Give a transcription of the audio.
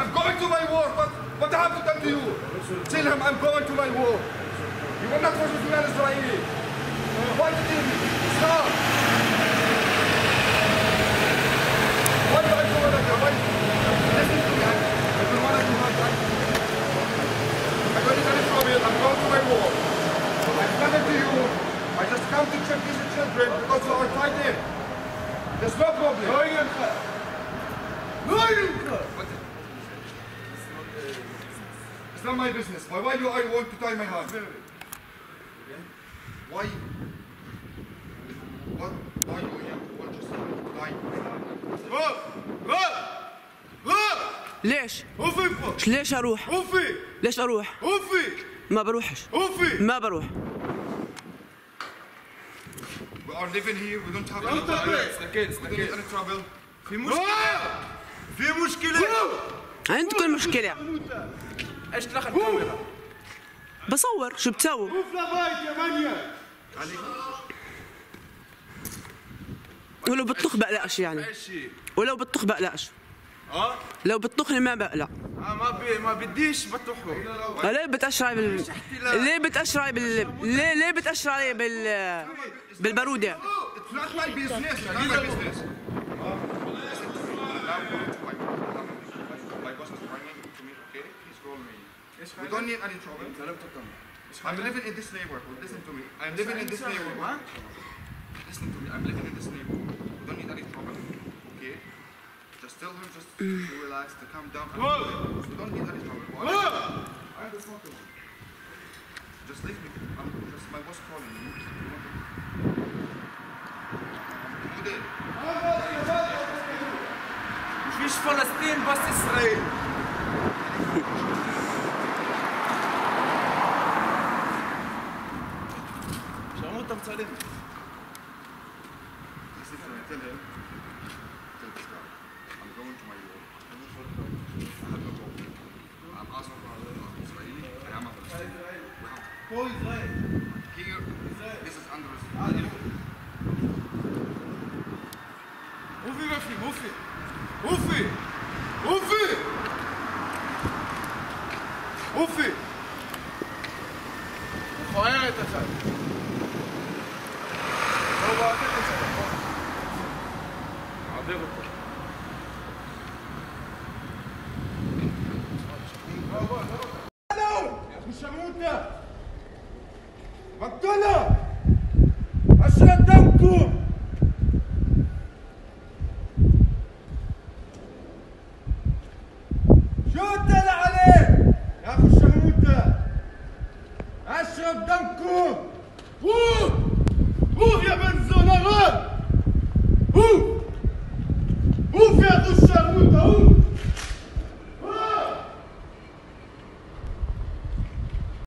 I'm going to my war. What, what to to you? Tell him I'm going to my war. You will not force me to Israeli. Why children because you are fighting. There's no problem. No, you No, you It's not my business. Why, why do I want to tie my hands? Why? What? Why do you want to tie my hands? غا غا غا ليش؟ وفي ليش أروح؟ وفي ليش أروح؟ وفي ما بروحش وفي ما بروح are living here. We don't have any. We don't need any trouble. في مشكلة. في مشكلة. عندكم مشكلة؟ إيش دخل الكاميرا؟ بصور شو بتسووا؟ وفي لغاية يا مانيا. ولو بتطخ بقلقش يعني. ولو بتطخ بقلقش. آه لو بتطخني ما بقلق. ما بي ما بديش بطحه ليه بتأشري بال ليه بتأشري بال ليه ليه بتأشري بال بالبارودة. We don't need any trouble. I'm living in this neighborhood. Listen to me. I'm living in this neighborhood. Listen to me. I'm living in this neighborhood. Just tell him just to relax, to calm down. We don't need any trouble. I understand. Just leave me. I'm just my boss calling me. You there? مفيش فلسطين بس اسرائيل شرموطة بتصلم Listen to me. Tell him. We have here. This is Israel. وفي وفي وفي وفي وفي وفي خوايا تخيل هو عذبته شموتة Antônia! Antônia! Achadanku! Jota!